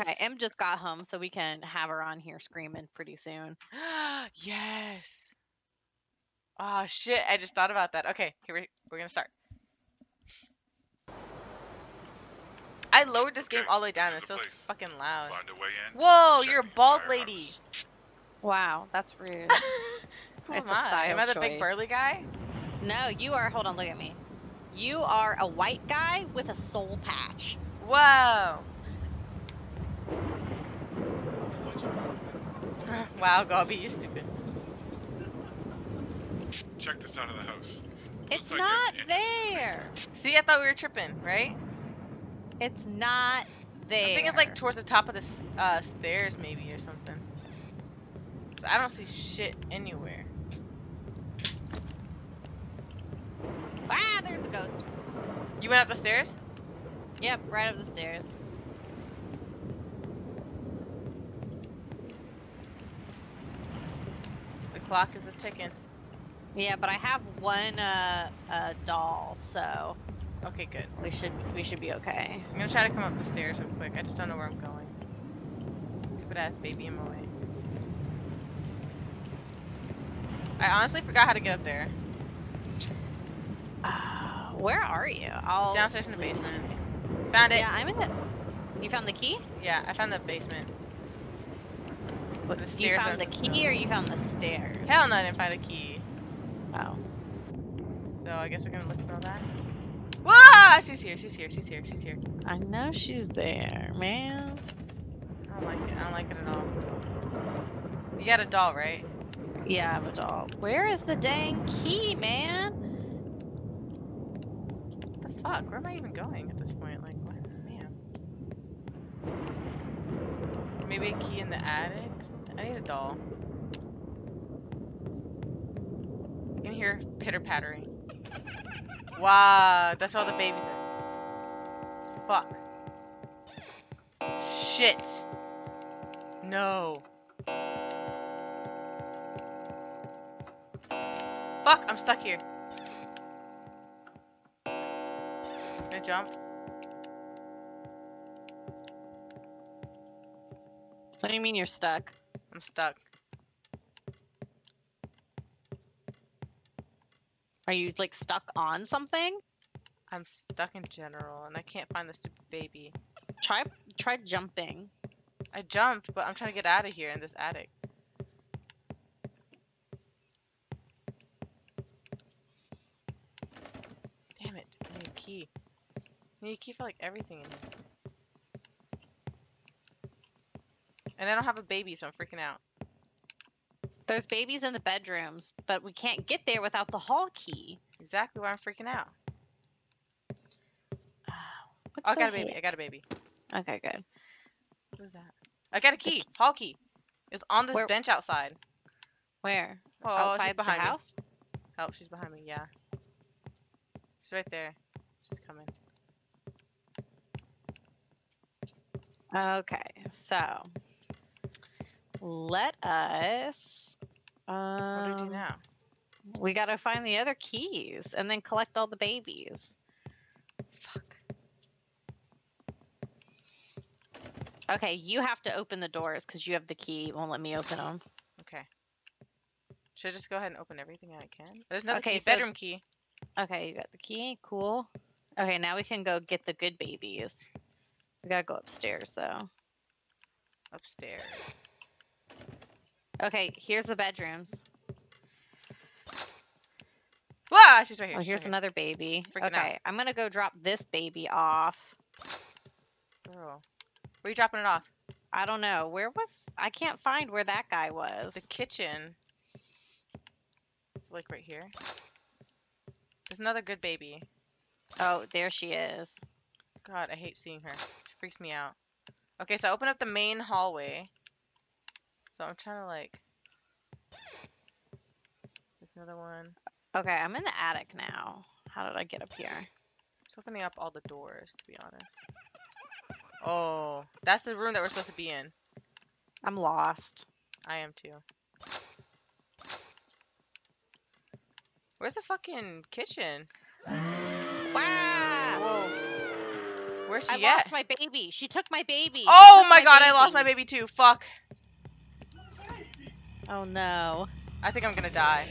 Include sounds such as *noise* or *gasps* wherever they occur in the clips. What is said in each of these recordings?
Okay, Em just got home, so we can have her on here screaming pretty soon. *gasps* yes. Oh shit! I just thought about that. Okay, here we, we're gonna start. I lowered this game all the way down. It's so place. fucking loud. Find a way in. Whoa, check you're a bald lady. house. Wow, that's rude. *laughs* *laughs* Who It's am a I? style Am I the big burly guy? no, you are. Hold on, look at me. You are a white guy with a soul patch. Whoa. *laughs* wow, Gobby, you're stupid. Check the side of the house. It's like not there's an entrance to the there. See, I thought we were tripping, right? It's not there. I think it's like towards the top of the uh, stairs, maybe, or something. I don't see shit anywhere. ah, there's a ghost. You went up the stairs? Yep, right up the stairs. The clock is a ticking. Yeah, but I have one uh, uh doll, so Okay, good. we should we should be okay. I'm gonna try to come up the stairs real quick. I just don't know where I'm going. Stupid ass baby in my way. I honestly forgot how to get up there. Uh, where are you? I'll Downstairs in the basement. Found it. Yeah, I'm in the. You found the key? Yeah, I found the basement. What, The you found the key or you found the stairs? Hell no, I didn't find a key. Oh. So I guess we're gonna look for all that. Whoa! She's here, she's here, she's here, she's here. I know she's there, man. I don't like it. I don't like it at all. You got a doll, right? Yeah, I have a doll. Where is the dang key, man? What the fuck? Where am I even going at this point? Like, what? Man. Maybe a key in the attic? I need a doll. I can hear pitter pattering. Wow, that's all the babies are. Fuck. Shit. No. Fuck, I'm stuck here. Gonna jump. What do you mean you're stuck? I'm stuck. Are you like stuck on something? I'm stuck in general, and I can't find the stupid baby. Try try jumping. I jumped, but I'm trying to get out of here in this attic. Damn it, I need a key. I need a key for like everything in here. And I don't have a baby, so I'm freaking out. There's babies in the bedrooms, but we can't get there without the hall key. Exactly why I'm freaking out. Ah, what Oh, I got a baby. I got a baby. Okay, good. What was that? I got a key, hall key. It's on this Where- bench outside. Where? Oh, Outside she's behind the me. house? Oh, she's behind me, yeah. She's right there. She's coming. Okay, so let us. Um, What do we do now? We gotta find the other keys and then collect all the babies. Fuck. Okay, you have to open the doors because you have the key. It won't let me open them. Okay. Should I just go ahead and open everything I can? There's another Okay, key. so- Bedroom key. Okay, you got the key. Cool. Okay, now we can go get the good babies. We gotta go upstairs though. Upstairs. Okay, here's the bedrooms. Wow, she's right here. Oh, she's here's right here. another baby. Freaking out. okay, I'm gonna go drop this baby off. Girl. Where you dropping it off? I don't know. Where was I can't find where that guy was. The kitchen. It's like right here. There's another good baby. Oh, there she is. God, I hate seeing her. She freaks me out. Okay, so I open up the main hallway. So I'm trying to like. There's another one. Okay, I'm in the attic now. How did I get up here? Just opening up all the doors, to be honest. Oh, that's the room that we're supposed to be in. I'm lost. I am too. Where's the fucking kitchen? Wow! Whoa. Where's I she at? lost my baby. She took my baby. Oh took my god, I lost my baby too. Fuck. Oh no. I think I'm gonna die.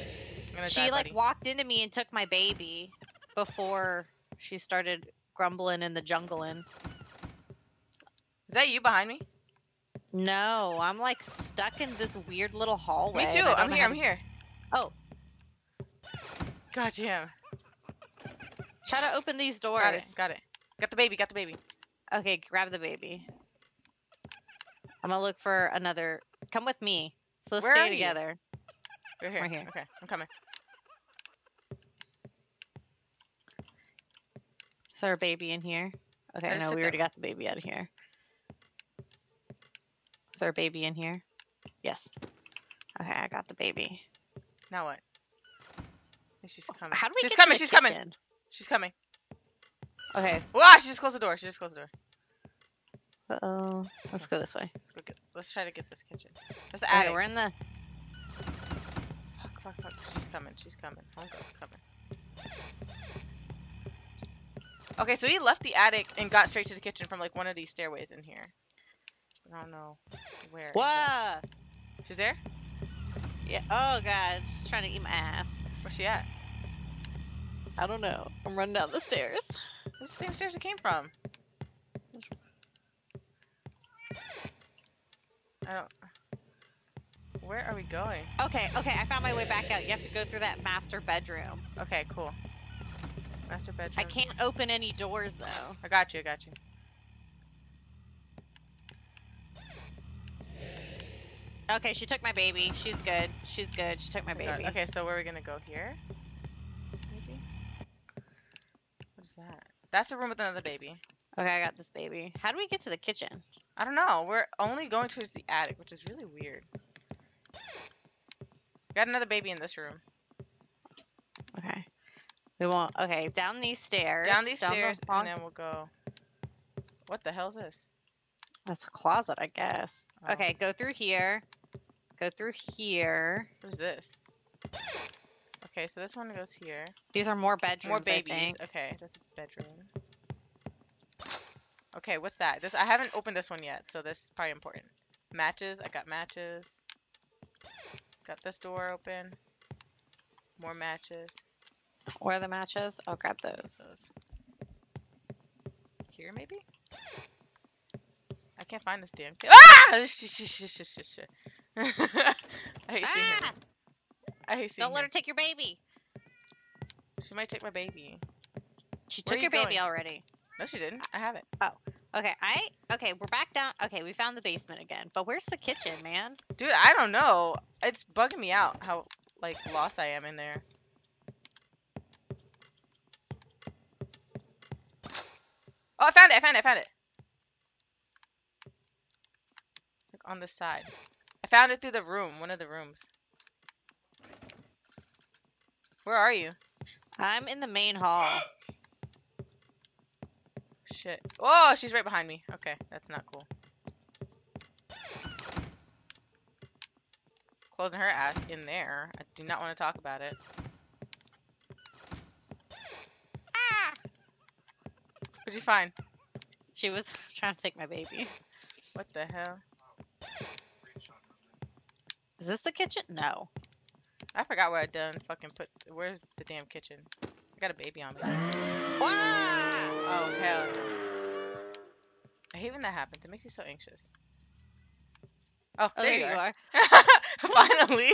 I'm gonna She die, like buddy. walked into me and took my baby before she started grumbling in the jungle jungling. Is that you behind me? No, I'm like stuck in this weird little hallway. me too. I'm here. I'm here. Oh. God damn. Try to open these doors. Got it. Got it. Got the baby. Got the baby. Okay, grab the baby. I'm gonna look for another. Come with me. So let's Where stay you? together. We're here. Right here. Okay, I'm coming. Is there a baby in here? Okay, no, we already got the baby out of here. Is there a baby in here? Yes. Okay, I got the baby. Now what? She's coming. How do we she's coming. She's coming. She's coming. Okay. Wow, she just closed the door. She just closed the door. Uh oh. Let's go this way. Let's go get. Let's try to get this kitchen. That's the Okay, attic. we're in the. Fuck, fuck, fuck. She's coming. She's coming. Homegirl's coming. Okay, so he left the attic and got straight to the kitchen from like one of these stairways in here. I don't know where. What? She's there? Yeah. Oh god, she's trying to eat my ass. Where's she at? I don't know. I'm running down the stairs. This is the same stairs it came from. I don't. Where are we going? Okay, okay, I found my way back out. You have to go through that master bedroom. Okay, cool. Master bedroom. I can't open any doors though. I got you. I got you. Okay, she took my baby. She's good. She's good. She took my baby. Okay, so where are we gonna go here? Maybe. What is that? That's a room with another baby. Okay, I got this baby. How do we get to the kitchen? I don't know. We're only going towards the attic, which is really weird. Got another baby in this room. Okay. We won't. Okay, down these stairs. Down these the stairs, long- and then we'll go. What the hell's this? That's a closet, I guess. Oh, Okay, go through here. Go through here. What is this? Okay, so this one goes here. These are more bedrooms. More babies. Okay, that's a bedroom. Okay, what's that? This I haven't opened this one yet, so this is probably important. Matches. I got matches. Got this door open. More matches. Where are the matches? I'll grab those. Those. Here maybe. I can't find this damn kid. Ah! *laughs* *laughs* I hate seeing her. Ah! I hate seeing Don't let her. her take your baby. She might take my baby. She Where took your you baby going? already. No, she didn't. I have it. Oh. Okay, I okay, we're back down. Okay, we found the basement again. But where's the kitchen, man? Dude, I don't know. It's bugging me out how like lost I am in there. Oh, I found it. I found it. I found it. Like on the side. I found it through the room, one of the rooms. Where are you? I'm in the main hall. *coughs* Shit. Oh, she's right behind me. Okay, that's not cool. Closing her ass in there. I do not want to talk about it. Ah! What'd you find? She was *laughs* trying to take my baby. What the hell? Is this the kitchen? No. I forgot where I done fucking put. Where's the damn kitchen? I got a baby on me. Wah! *gasps* Oh hell. Hate when that happens. It makes you so anxious. Oh, Oh, there, there you are. *laughs* *laughs* Finally.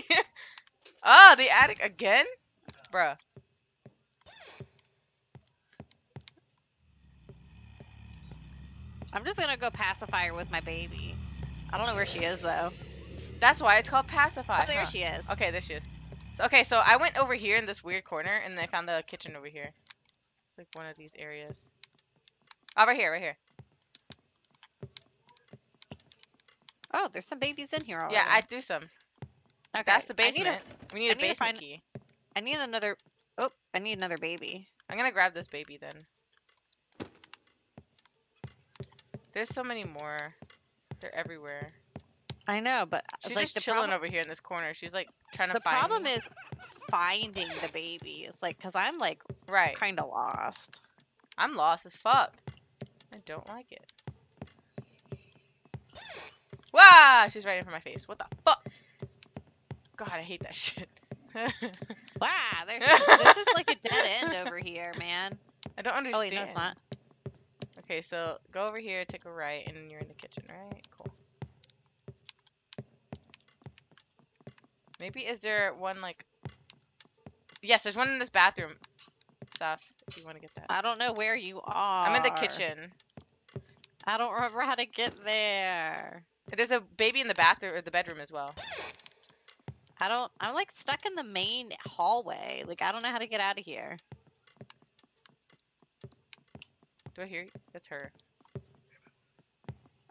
oh, the attic again? Bruh. I'm just gonna go pacify her with my baby. I don't know where she is though. That's why it's called pacify. Oh, there huh? she is. Okay, there she is. So, okay, so I went over here in this weird corner, and I found the kitchen over here. It's like one of these areas. Oh, right here, right here. Oh, there's some babies in here already. Yeah, I threw some. Okay. That's the I need a- basement. we need I a need basement find- key. I need another. Oh, I need another baby. I'm gonna grab this baby then. There's so many more. They're everywhere. I know, but She's like just chilling over here in this corner. She's like trying to the find The problem me. is finding the babies. Like, cause I'm like right. kind of lost. I'm lost as fuck. I don't like it. Wow, she's right in front of my face. What the fuck? God, I hate that shit. *laughs* Wow, there's *laughs* this is like a dead end over here, man. I don't Oh understand. wait, no, it's not. Okay, so go over here, take a right, and you're in the kitchen, right? Cool. Maybe is there one like? Yes, there's one in this bathroom. Stuff. If you want to get that. I don't know where you are. I'm in the kitchen. I don't remember how to get there. There's a baby in the bathroom or the bedroom as well. I don't. I'm like stuck in the main hallway. Like I don't know how to get out of here. Do I hear? You? That's her.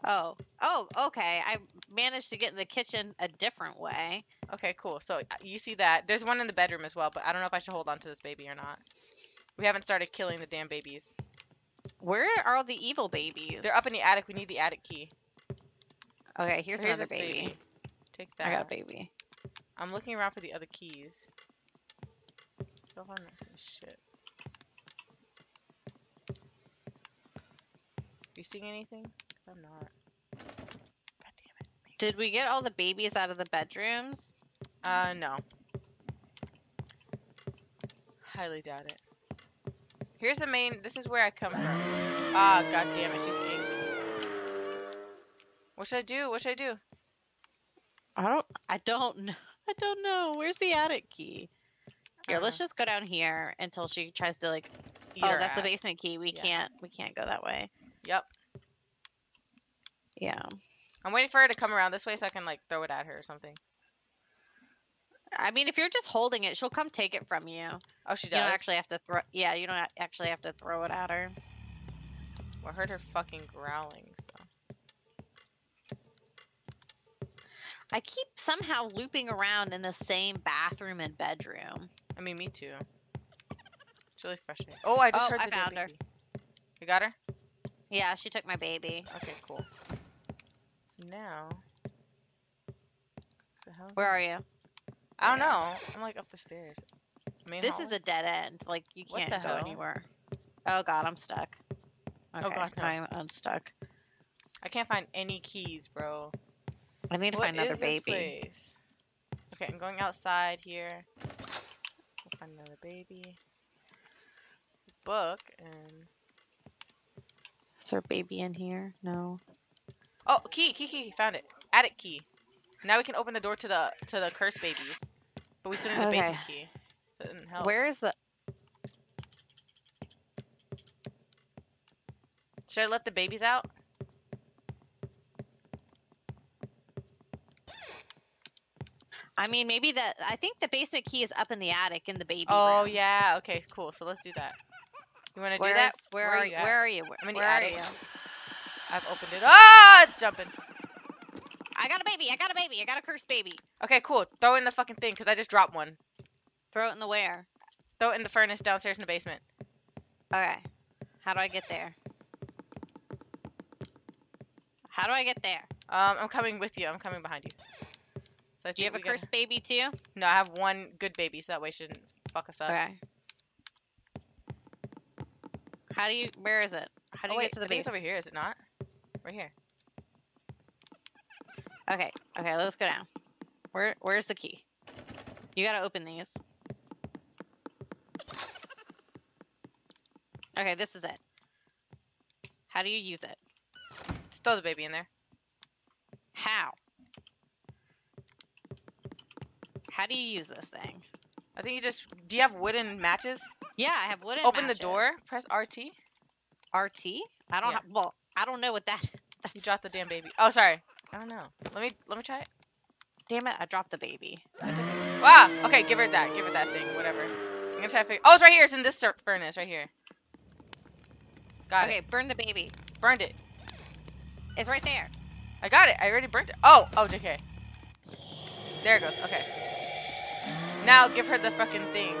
Oh. Oh. Okay. I managed to get in the kitchen a different way. Okay, cool. So uh, you see that. There's one in the bedroom as well, but I don't know if I should hold on to this baby or not. We haven't started killing the damn babies. Where are all the evil babies? They're up in the attic. We need the attic key. Okay. Here's, Here's another this baby. Take that. I got a baby. I'm looking around for the other keys. So if I'm missing shit. You seeing anything? 'Cause I'm not. God damn it. Did we get all the babies out of the bedrooms? Uh, no. Highly doubt it. Here's the main. This is where I come from. Ah, god damn it. She's angry. What should I do? What should I do? I don't. I don't know. I don't know. Where's the attic key? Here, let's uh-huh. just go down here until she tries to like. eat oh, that's the basement key. We Yeah. can't. We can't go that way. Yep. Yeah. I'm waiting for her to come around this way so I can like throw it at her or something. I mean, if you're just holding it, she'll come take it from you. Oh, she You does. don't actually have to throw. Yeah, you don't actually have to throw it at her. Well, I heard her fucking growling. So. I keep somehow looping around in the same bathroom and bedroom. I mean, me too. It's really frustrating. Oh, I just Oh, heard I the found her. You got her? Yeah, she took my baby. Okay, cool. So now. The hell? Where are you? I don't Yeah. know. I'm like up the stairs. Main This hallway? is a dead end. Like you can't go hell? anywhere. Oh god, I'm stuck. Oh, God, no. I'm unstuck. I can't find any keys, bro. I need to What find another baby. place? Okay, I'm going outside here. We'll find another baby. Book and Is there a baby in here? No. oh, key, key, key. Found it. Attic key. Now we can open the door to the to the cursed babies. But we still need the Okay. basement key. So it didn't help. Where is the? Should I let the babies out? I mean, maybe that. I think the basement key is up in the attic in the baby Oh room. yeah. Okay, cool. So let's do that. You want to do that? Where, Where are you at? Where are you? Where, I'm in the where are attic. you? I've opened it. Ah, it's jumping. I got a baby. I got a baby. I got a cursed baby. Okay, cool. Throw in the fucking thing because I just dropped one. Throw it in the where? Throw it in the furnace downstairs in the basement. Okay. How do I get there? How do I get there? Um, I'm coming with you. I'm coming behind you. So Do you have a think we gotta- cursed baby too? No, I have one good baby, so that way she shouldn't fuck us up. Okay. How do you? Where is it? How do oh you wait, get to the I think it's over here, is it not? Right here. Okay. Okay. Let's go down. Where? Where's the key? You gotta open these. Okay. This is it. How do you use it? Just throw the baby in there. How? How do you use this thing? I think you just. Do you have wooden matches? Yeah, I have wooden. Open matches. the door. Press RT. RT. I don't Yeah. have. Well, I don't know what that. *laughs* You dropped the damn baby. Oh, sorry. I don't know. Let me let me try it. Damn it! I dropped the baby. That's okay. Ah, wow. Okay, give her that. Give her that thing. Whatever. I'm gonna try to figure. Oh, it's right here. It's in this furnace right here. Got okay, it. burn the baby. Burned it. It's right there. I got it. I already burnt it. Oh. Oh, JK. There it goes. Okay. Now give her the fucking thing.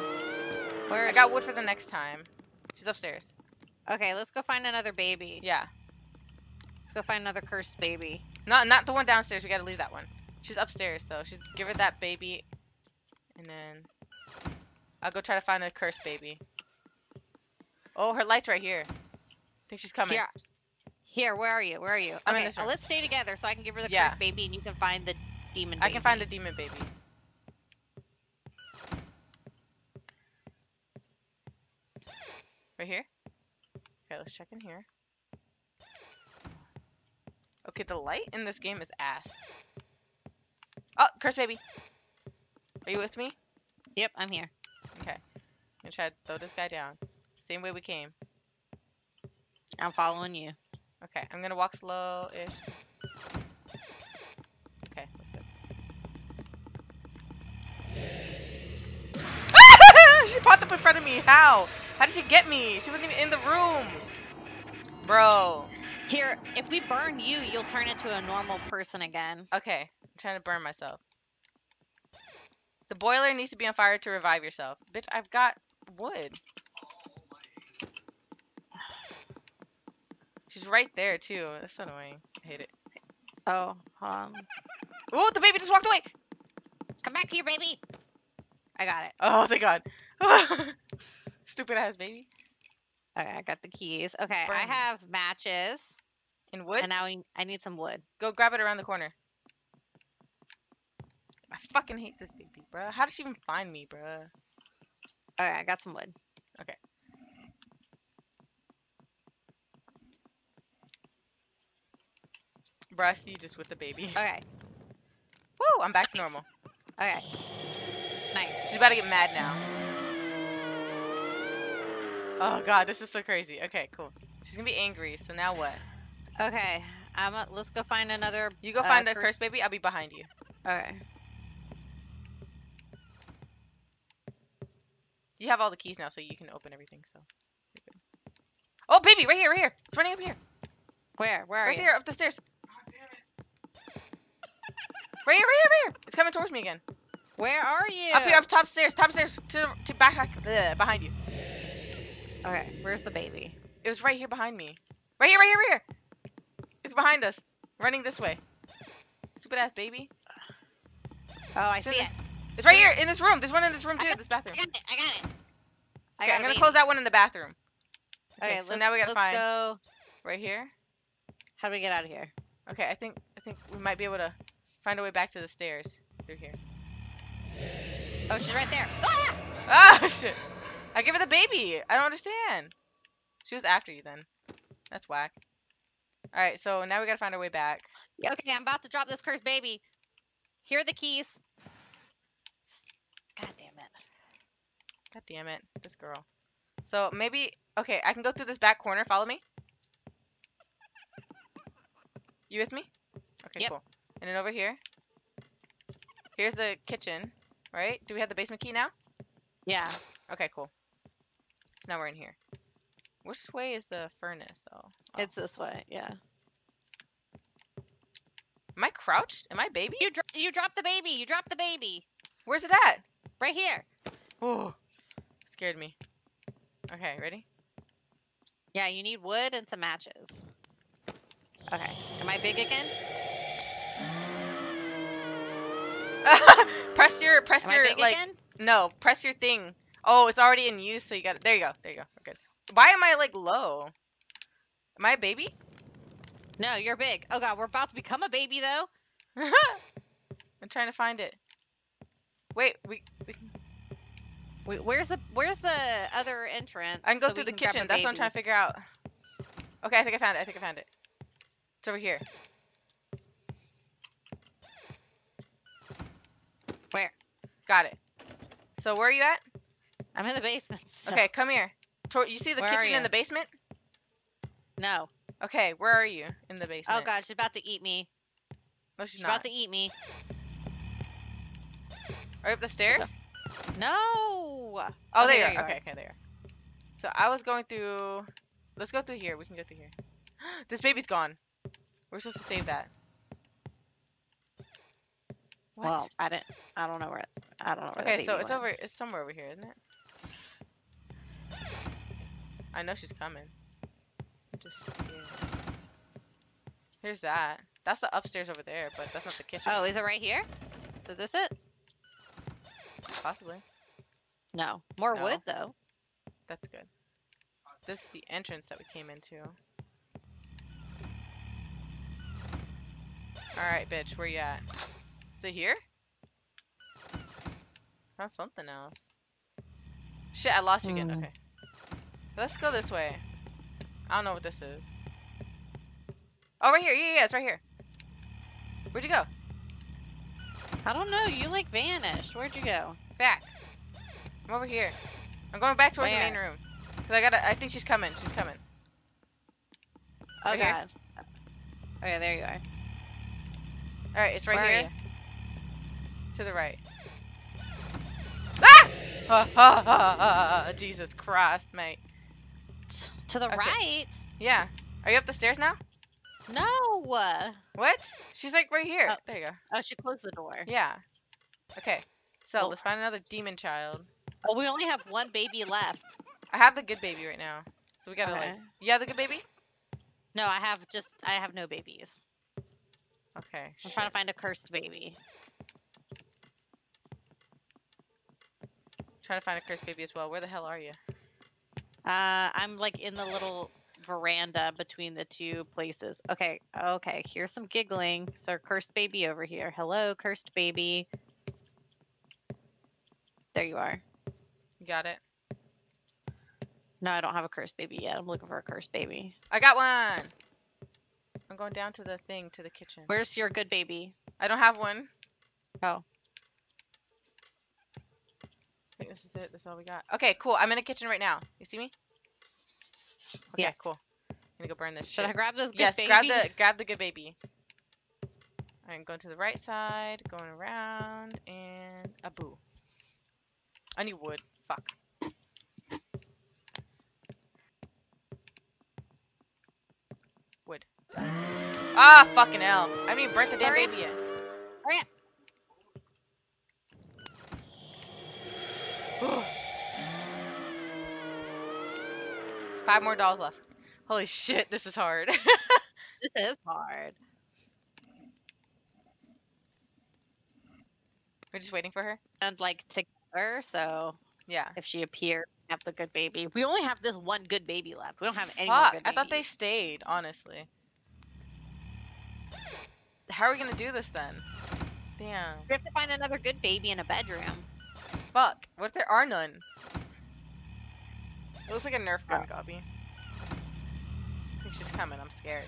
Where? I got wood for the next time. She's upstairs. Okay, let's go find another baby. Yeah. Let's go find another cursed baby. Not not the one downstairs. We gotta leave that one. She's upstairs, so she's give her that baby, and then I'll go try to find a cursed baby. Oh, her light's right here. I think she's coming. Here, Here, where are you? Where are you? I'm in okay, this uh, room. let's stay together so I can give her the Yeah. first baby and you can find the demon. Baby. I can find the demon baby. Right here? Okay, let's check in here. Okay, the light in this game is ass. Oh, curse baby. Are you with me? Yep, I'm here. Okay. I'm gonna try to throw this guy down. Same way we came. I'm following you. Okay, I'm gonna walk slow-ish. Okay, let's go. *laughs* she popped up in front of me. How? How did she get me? She wasn't even in the room. Bro. Here, if we burn you, you'll turn into a normal person again. Okay, I'm trying to burn myself. The boiler needs to be on fire to revive yourself. Bitch, I've got wood. She's right there too. That's so annoying. I hate it. Oh, um, Oh, the baby just walked away. come back here, baby. I got it. Oh, thank God. *laughs* Stupid ass baby. Okay, I got the keys. Okay, I have matches, In wood? and now we, I need some wood. Go grab it around the corner. I fucking hate this baby, bruh. How did she even find me, bruh? Okay, I got some wood. Okay. Bruh, I see you just with the baby. *laughs* Okay, Woo, I'm back to normal. okay. Nice. She's about to get mad now. Oh god, this is so crazy. Okay, cool. She's gonna be angry, so now what? Okay, um, let's go find another. You go uh, find a curse- cursed baby, I'll be behind you. Okay. You have all the keys now, so you can open everything, so. Oh, baby, right here, right here. It's running up here. Where? Where are right you? there, up the stairs. Right here, right here, right here. It's coming towards me again. Where are you? Up here, up top stairs, top stairs, to, to back, bleh, behind you. Okay, where's the baby? It was right here behind me. Right here, right here, right here. It's behind us, running this way. Stupid ass baby. Oh, I It's see in it. It's right here in this room. There's one in this room too, this bathroom. I got it. I got it. I Okay, got I'm gonna baby. close that one in the bathroom. Okay, Okay, so now we gotta let's find- go. Right here. How do we get out of here? Okay, I think I think we might be able to find a way back to the stairs through here. Oh, she's right there. Ah! *laughs* Ah shit! I give her the baby. I don't understand. She was after you then. That's whack. All right, so now we gotta find our way back. Okay, I'm about to drop this cursed baby. Here are the keys. God damn it. God damn it, this girl. So maybe okay, I can go through this back corner. Follow me. You with me? Okay, Yep. cool. And then over here. Here's the kitchen, right? Do we have the basement key now? Yeah. Okay, cool. So now we're in here. Which way is the furnace, though? Oh. It's this way. Yeah. Am I crouched? Am I baby? You dro- you dropped the baby. You dropped the baby. Where's it at? Right here. Oh, scared me. Okay, ready? Yeah, you need wood and some matches. Okay. Am I big again? *laughs* press your, press Am I your, big like, again? no, press your thing. Oh, it's already in use, so you got it. There you go. There you go. We're good. Why am I like low? Am I a baby? No, you're big. Oh god, we're about to become a baby though. *laughs* I'm trying to find it. Wait, we, we Wait, where's the where's the other entrance? I can go so through the kitchen. That's what I'm trying to figure out. Okay, I think I found it. I think I found it. It's over here. Where? Got it. So where are you at? I'm in the basement. *laughs* Okay, come here. Tor- you see the Where kitchen in the basement? No. Okay, where are you in the basement? Oh god, she's about to eat me. No, she's She's not. about to eat me. Are you up the stairs? No. Oh, Oh, there, there you are. Okay, okay, there. So I was going through. Let's go through here. We can go through here. *gasps* this baby's gone. We're supposed to save that. What? Well, I didn't. I don't know where. I don't know where. okay, so it's went. over. It's somewhere over here, isn't it? I know she's coming. Just scared. Here's that. That's the upstairs over there, but that's not the kitchen. Oh, is it right here? Is this it? Possibly. No. More No. wood though. That's good. This is the entrance that we came into. Alright, bitch, where you at? Is it here? Found something else. Shit, I lost you again. Hmm. Okay. Let's go this way. I don't know what this is. Oh, right here. Yeah, yeah, it's right here. Where'd you go? I don't know. You like vanished. Where'd you go? Back. I'm over here. I'm going back towards the main room. Cause I gotta. I think she's coming. She's coming. Oh Right here. god. Okay, there you are. All right, it's right Where here. To the right. Ah! Ha, ha, ha, ha. Jesus Christ, mate. To the Okay. right? Yeah. Are you up the stairs now? No. What? She's like right here. Oh. There you go. Oh, she closed the door. Yeah. Okay. So Oh. let's find another demon child. Oh, we only have one baby left. I have the good baby right now. So we gotta like. Okay. You have the good baby? No, I have just I have no babies. Okay. I'm trying to find a cursed baby. Trying to find a cursed baby as well. Where the hell are you? Uh, I'm like in the little veranda between the two places. Okay, okay. Here's some giggling. So cursed baby over here. Hello, cursed baby. There you are. You got it. No, I don't have a cursed baby yet. I'm looking for a cursed baby. I got one. I'm going down to the thing to the kitchen. Where's your good baby? I don't have one. Oh. I think this is it. That's all we got. Okay, cool. I'm in the kitchen right now. You see me? Okay, Yeah. cool. I'm gonna go burn this Should shit. I grab this good yes, baby? grab the grab the good baby. I'm going to the right side, going around, and a boo. I need wood. Fuck. Wood. Ah, fucking hell. I haven't even burnt the damn Hurry. baby yet. Hurry up. Five more dolls left. Holy shit, this is hard. *laughs* This is hard. We're just waiting for her? And like together, so Yeah. if she appears, we have the good baby. We only have this one good baby left. We don't have any more Fuck, I thought they stayed, honestly. How are we gonna do this then? Damn. We have to find another good baby in a bedroom. Fuck. What if there are none? It looks like a Nerf gun, Oh. Gobby. I think she's coming. I'm scared.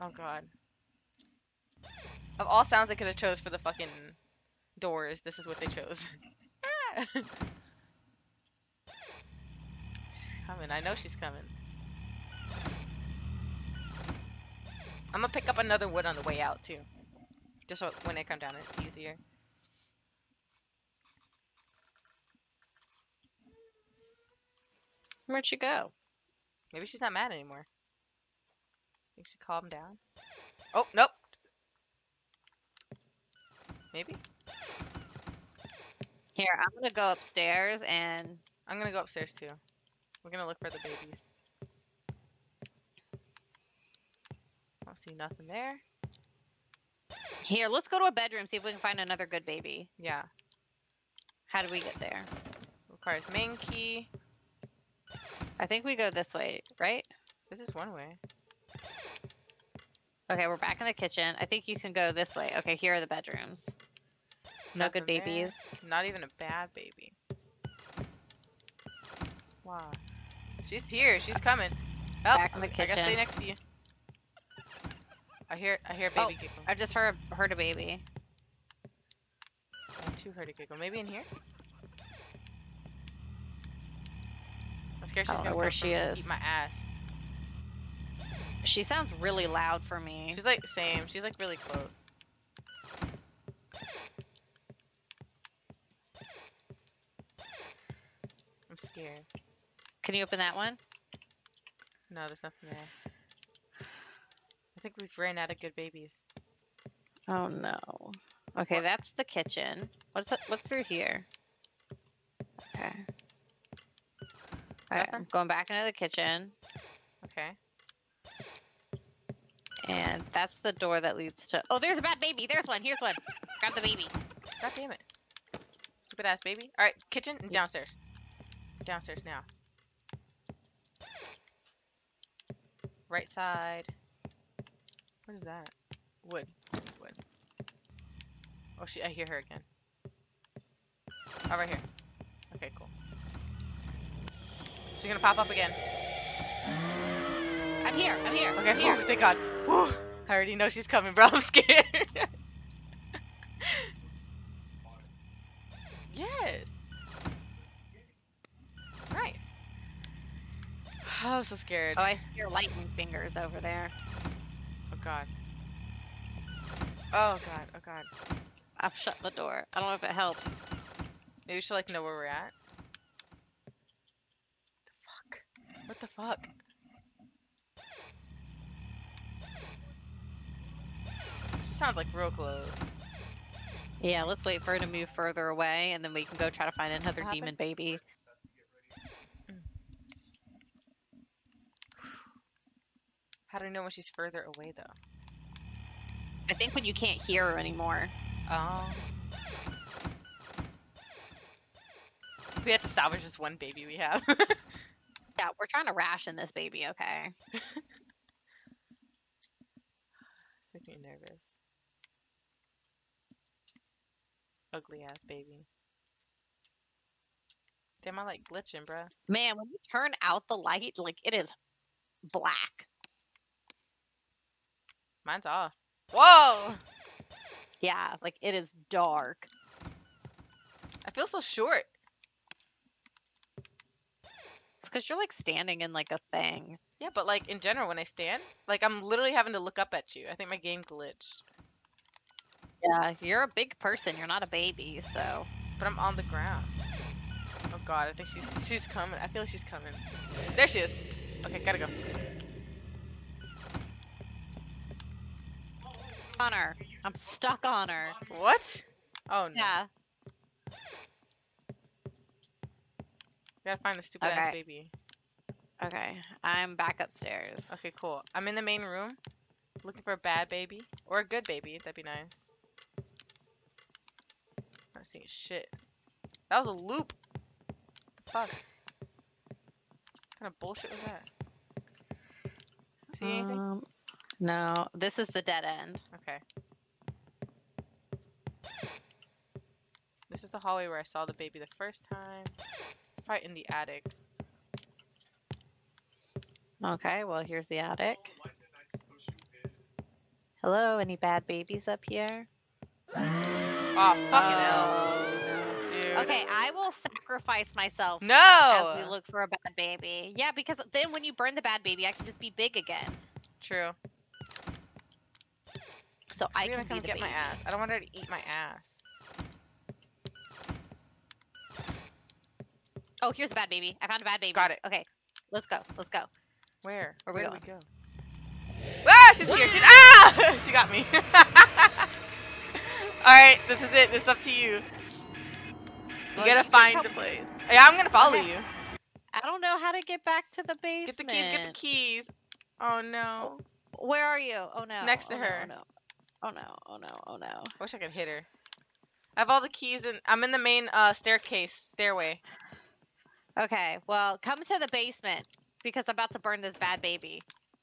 Oh god. Of all sounds they could have chose for the fucking doors, this is what they chose. Ah! *laughs* she's coming. I know she's coming. I'm gonna pick up another wood on the way out too. Just so when I come down it's easier. Where'd she go? Maybe she's not mad anymore. Think she calmed down? Oh, nope. Maybe? Here, I'm gonna go upstairs and I'm gonna go upstairs too. We're gonna look for the babies. Don't see nothing there. here, let's go to a bedroom, see if we can find another good baby. Yeah. How do we get there? Requires main key. I think we go this way, right? This is one way. Okay, we're back in the kitchen. I think you can go this way. Okay, here are the bedrooms. No good there. babies. Not even a bad baby. Wow. She's here. She's coming. Oh, Back in the kitchen. I gotta stay next to you. I hear I hear a Oh, baby giggle. I just heard heard a baby. I too heard a giggle. Maybe in here? I'm scared I she's don't gonna know where she is. Eat my ass. She sounds really loud for me. She's like the same. She's like really close. I'm scared. Can you open that one? No, there's nothing there. I think we've ran out of good babies. Oh no. Okay, What? that's the kitchen. What's what's through here? Okay. Alright, I'm going back into the kitchen, Okay. and that's the door that leads to. Oh, there's a bad baby. There's one. Here's one. Grab the baby. God damn it. Stupid ass baby. Alright, kitchen and downstairs. Downstairs now. Right side. What is that? Wood. Wood. Oh, she. I hear her again. Oh, right here. Okay, cool. She's gonna pop up again. I'm here. I'm here. Okay, I'm here. whew, thank God. Whew. I already know she's coming, bro. *laughs* I'm scared. *laughs* yes. Nice. *sighs* I'm so scared. Oh, I hear lightning fingers over there. Oh God. Oh God. Oh God. I've shut the door. I don't know if it helps. Maybe should like know where we're at. The fuck? What the fuck? She sounds like real close. Yeah, let's wait for her to move further away, and then we can go try to find another What demon happened? baby. *sighs* How do I know when she's further away though? I think when you can't hear her anymore. Oh. We have to salvage this one baby we have. *laughs* Yeah, we're trying to ration this baby, okay? It's making me nervous. Ugly ass baby. Damn, I like glitching, bruh. Man, when you turn out the light, like it is black. Mine's off. Whoa! Yeah, like it is dark. I feel so short. It's because you're like standing in like a thing. Yeah, but like in general, when I stand, like I'm literally having to look up at you. I think my game glitched. Yeah, you're a big person. You're not a baby, so. But I'm on the ground. Oh god, I think she's she's coming. I feel like she's coming. There she is. Okay, gotta go. On her. I'm stuck on her. What? Oh no. Yeah. Gotta find the stupid ass baby. Okay, I'm back upstairs. Okay, cool. I'm in the main room, looking for a bad baby or a good baby. That'd be nice. Not seeing shit. That was a loop. The fuck? What kind of bullshit was that? See anything? Um, no, this is the dead end. Okay. This is the hallway where I saw the baby the first time. Probably in the attic. Okay, well, here's the attic. Hello, any bad babies up here? Oh, fucking hell. Oh, Dude. Okay, I will sacrifice myself No! as we look for a bad baby. Yeah, because then when you burn the bad baby, I can just be big again. True. So I can get baby. my ass. I don't want her to eat my ass. Oh, here's a bad baby. I found a bad baby. Got it. Okay, let's go. Let's go. Where? Where we do going? we go? Ah, she's here. She's ah! *laughs* she got me. *laughs* All right, this is it. This is up to you. You Well, gotta can find the place. Yeah, I'm gonna follow Okay. you. I don't know how to get back to the basement. Get the keys. Get the keys. Oh no. Where are you? Oh no. Next to oh, her. Oh no. Oh no. Oh no. Oh no. I wish I could hit her. I have all the keys and I'm in the main uh staircase stairway. Okay, well, come to the basement because I'm about to burn this bad baby.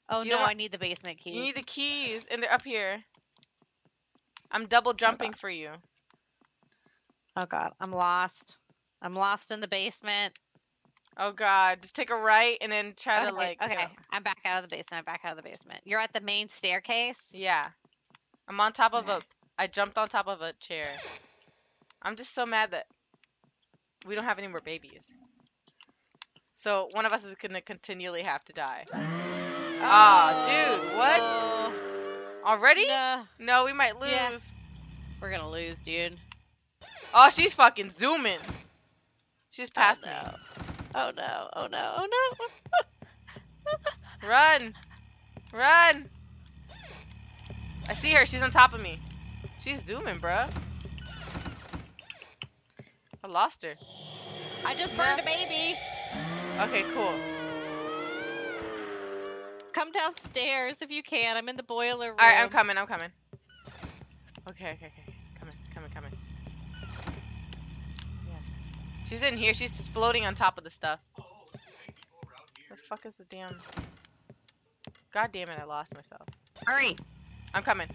Oh You no. I need the basement key. You need the keys and they're up here. I'm double jumping for you. Oh god, I'm lost. I'm lost in the basement. Oh god, just take a right and then try okay, to like okay, up. I'm back out of the basement. I'm back out of the basement. You're at the main staircase. Yeah. I'm on top of a. I jumped on top of a chair. I'm just so mad that we don't have any more babies. So one of us is gonna continually have to die. Aw, *gasps* ah, dude, what? Oh, Already? no. No, we might lose. Yeah. We're gonna lose, dude. Oh, she's fucking zooming. She's past oh, me. no. Oh no! Oh no! Oh no! *laughs* Run! Run! I see her. She's on top of me. She's zooming, bruh. I lost her. I just burned a baby. Okay, cool. Come downstairs if you can. I'm in the boiler room. Alright, I'm coming. I'm coming. Okay, okay, okay. Coming, coming, coming. Yes. She's in here. She's floating on top of the stuff. The fuck is the damn... God damn it, I lost myself. Hurry. I'm coming.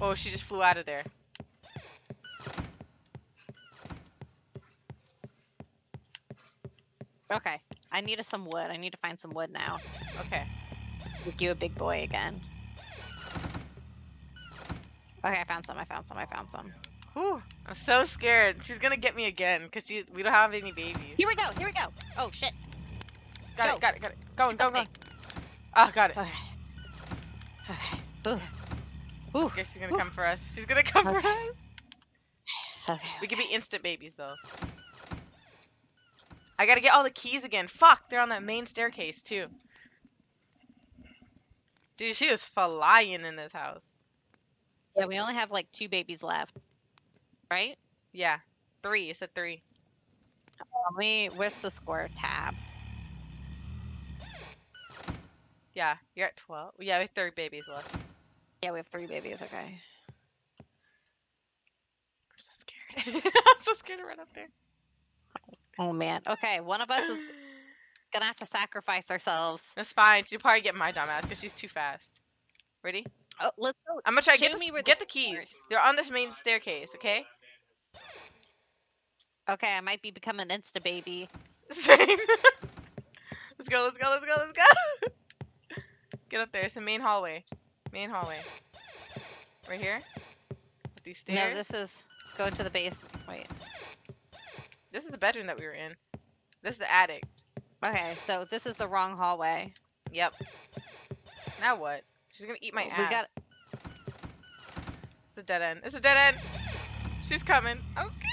Oh, she just flew out of there. Okay. I need some wood. I need to find some wood now. Okay. Make you a big boy again. Okay, I found some. I found some. I found some. Whew. I'm so scared. She's gonna get me again because she we don't have any babies. Here we go. Here we go. Oh shit. Got go. it. Got it. Got it. Going. Going. Going. Ah, got it. Okay. Okay. Ooh. I'm Ooh. scared she's gonna Ooh. come for us. She's gonna come for Okay. us. Okay. We could be instant babies though. I gotta get all the keys again. Fuck, they're on that main staircase too. Dude, she was flying in this house. Yeah, we only have like two babies left. Right? Yeah, three. You said three. Let me. Where's the score tab? Yeah, you're at twelve. Yeah, we have three babies left. Yeah, we have three babies. Okay. I'm so scared. *laughs* I'm so scared to run up there. Oh man. Okay, one of us is *sighs* gonna have to sacrifice ourselves. That's fine. She'll probably get my dumb ass because she's too fast. Ready? Oh, let's go. I'm gonna try to get Show the, me where get the keys. They're on this main staircase. Okay. Okay, I might be becoming insta baby. *laughs* Same. *laughs* let's go. Let's go. Let's go. Let's go. *laughs* Get up there. It's the main hallway. Main hallway. Right here. With these stairs. No, this is go to the base. Wait. This is the bedroom that we were in. This is the attic. Okay, so this is the wrong hallway. Yep. Now what? She's gonna eat my We ass. got- It's a dead end. It's a dead end. She's coming. I'm scared.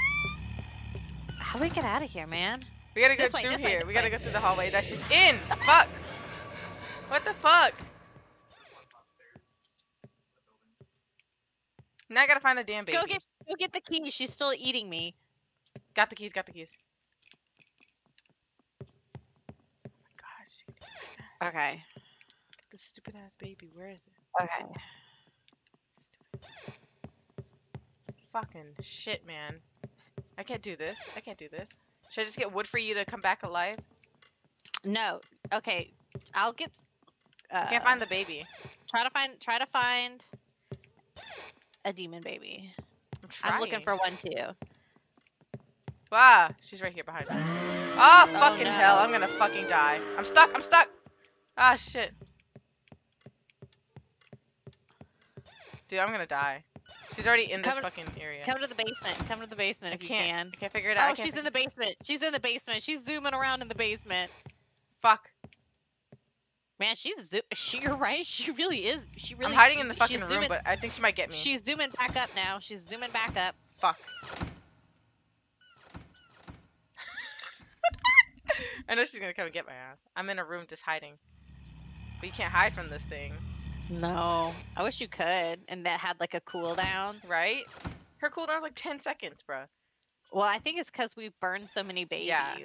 How do we get out of here, man? We gotta go This through way, here. this we gotta way. go through the hallway that she's in. Fuck. What the fuck? Now I gotta find a damn baby. Go get go get the key. She's still eating me. Got the keys. Got the keys. Oh my god, she gonna eat my ass. Okay. This stupid ass baby. Where is it? Okay. Stupid. Fucking shit, man. I can't do this. I can't do this. Should I just get wood for you to come back alive? No. Okay. I'll get. Uh, I can't find the baby. Try to find. Try to find. A demon baby. I'm trying. I'm looking for one too. Ah, she's right here behind me. Oh, fucking no. hell. I'm gonna fucking die. I'm stuck. I'm stuck. Ah, shit. Dude, I'm gonna die. She's already in this fucking area. Come to the basement. Come to the basement I if you can. I can't figure it out. Oh, she's in the basement. She's in the basement. She's zooming around in the basement. Fuck. Man, she's zo- she. You're right. She really is. She really. I'm hiding in the fucking room, zooming- but I think she might get me. She's zooming back up now. She's zooming back up. Fuck. I know she's gonna come and get my ass. I'm in a room just hiding. But you can't hide from this thing, No, I wish you could, and that had like a cooldown. right? Her cooldown's like 10 seconds, bruh. Well, I think it's because we burned so many babies. Yeah.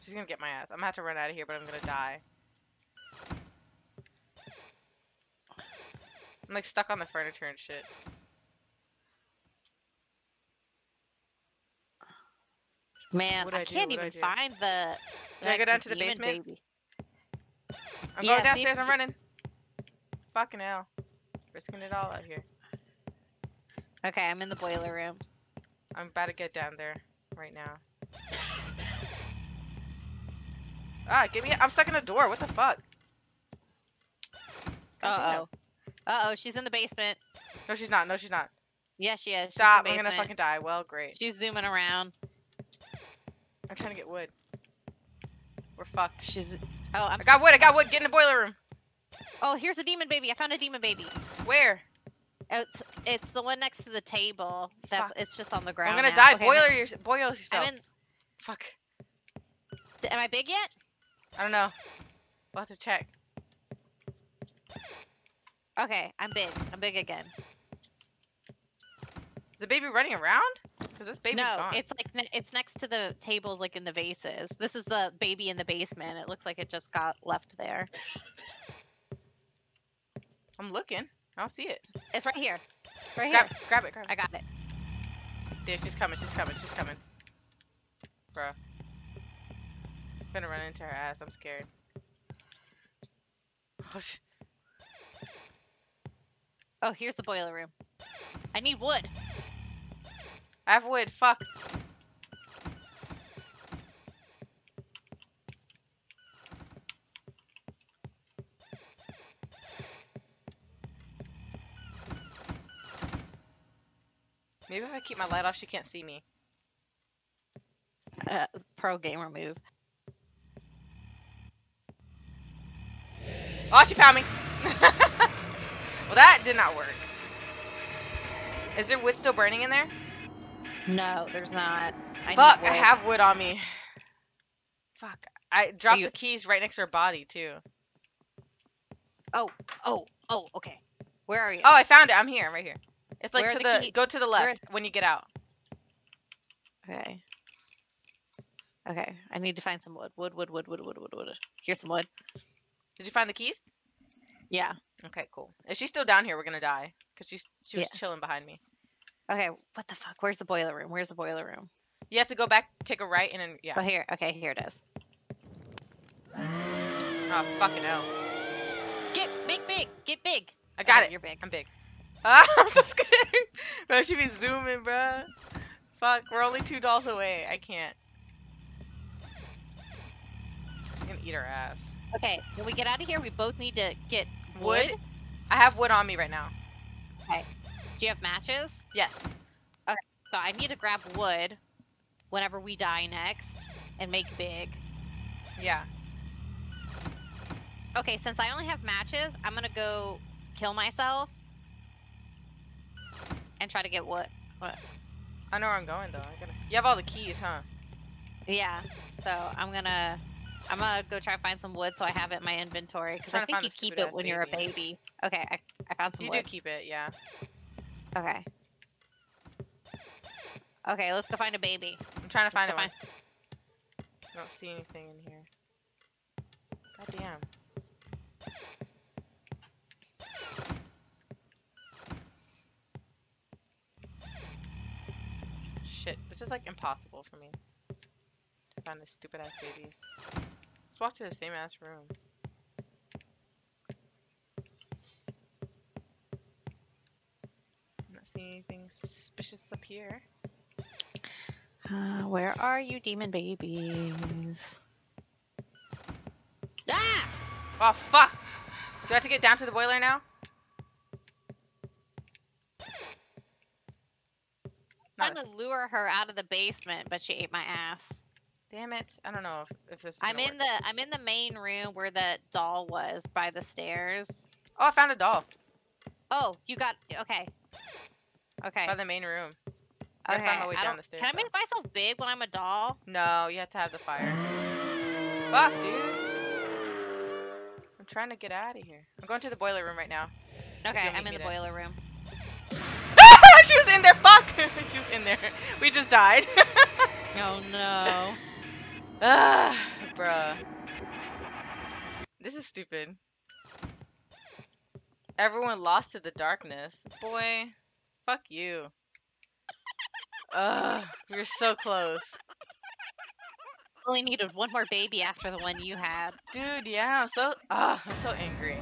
She's gonna get my ass. I'm gonna have to run out of here, but I'm gonna die. I'm like stuck on the furniture and shit. Man, What'd I, I can't What'd I even find the. Did I go down to the basement? Baby. I'm Yeah, going downstairs. I'm running. Fucking hell. Risking it all out here. Okay, I'm in the boiler room. I'm about to get down there right now. Ah, give me. I'm stuck in a door. What the fuck? Uh oh. Uh oh, she's in the basement. No, she's not. No, she's not. Yeah, she is. Stop. I'm gonna fucking die. Well, great. She's zooming around. I'm trying to get wood. We're fucked. She's. Oh, I'm. I got wood. I got wood. Get in the boiler room. Oh, here's a demon baby. I found a demon baby. Where? Oh, It's it's the one next to the table. That's Fuck. it's just on the ground. I'm gonna now. die. Okay, boiler your boil yourself. I'm in. Fuck. Am I big yet? I don't know. We'll have to check. Okay, I'm big. I'm big again. Is the baby running around? Cause this baby's no, gone. it's like ne- it's next to the tables, like in the vases. This is the baby in the basement. It looks like it just got left there. I'm looking. I don't see it. It's right here. Right Grab, here. grab it. Grab it. I got it. Dude, she's coming. She's coming. She's coming. Bruh. I'm gonna run into her ass. I'm scared. Oh, sh- Oh, here's the boiler room. I need wood. I have wood. Fuck. Maybe if I keep my light off, she can't see me. Uh, pro gamer move. Oh, she found me. *laughs* well, that did not work. Is there wood still burning in there? No, there's not. I Fuck, I have wood on me. Fuck. I dropped you- the keys right next to her body, too. Oh, oh, oh, okay. Where are you? Oh, I found it. I'm here, I'm right here. It's like Where to the, the go to the where- left when you get out. Okay. Okay, I need to find some wood. Wood, wood, wood, wood, wood, wood, wood. Here's some wood. Did you find the keys? Yeah. Okay, cool. If she's still down here, we're gonna die because she's she was Yeah. chilling behind me. Okay, what the fuck? Where's the boiler room? Where's the boiler room? You have to go back, take a right, and then yeah. Oh, here. Okay, here it is. Oh fucking hell! Get big, big. Get big. I got Okay, it. You're big. I'm big. Ah, I'm so scared. Bro, she be zooming, bro. Fuck, we're only two dolls away. I can't. She's gonna eat her ass. Okay, when we get out of here, we both need to get Wood? wood. I have wood on me right now. Okay. Do you have matches? Yes. So I need to grab wood whenever we die next and make big. Yeah. Okay, since I only have matches, I'm gonna go kill myself and try to get wood. What? I know where I'm going though. I gotta... You have all the keys, huh? Yeah, so I'm gonna I'm gonna go try to find some wood so I have it in my inventory because I think you keep it when you're a baby. baby. Okay, I, I found some You do keep it, yeah. Okay. Okay, let's go find a baby. I'm trying to find go one. I don't see anything in here. God damn. Shit, this is like impossible for me. To find this stupid ass babies. Let's walk to the same ass room. I'm not seeing anything suspicious up here. Uh, where are you, demon babies? Ah! Oh fuck! Do I have to get down to the boiler now? I'm trying to lure her out of the basement, but she ate my ass. Damn it! I don't know if, if this. Is I'm in work. the I'm in the main room where the doll was by the stairs. Oh, I found a doll Oh, you got okay. Okay. by the main room. Okay. gotta find my way down the stairs, Can I make myself big when I'm a doll? No, you have to have the fire. Fuck, dude. I'm trying to get out of here. I'm going to the boiler room right now. Okay, I'm in the boiler room. *laughs* she was in there. Fuck. *laughs* she was in there. We just died. *laughs* Oh no. ah, bruh. This is stupid. Everyone lost to the darkness. Boy, fuck you. Ugh, we were so close. *laughs* Only needed one more baby after the one you had. Dude, yeah, I'm so, ah, I'm so angry.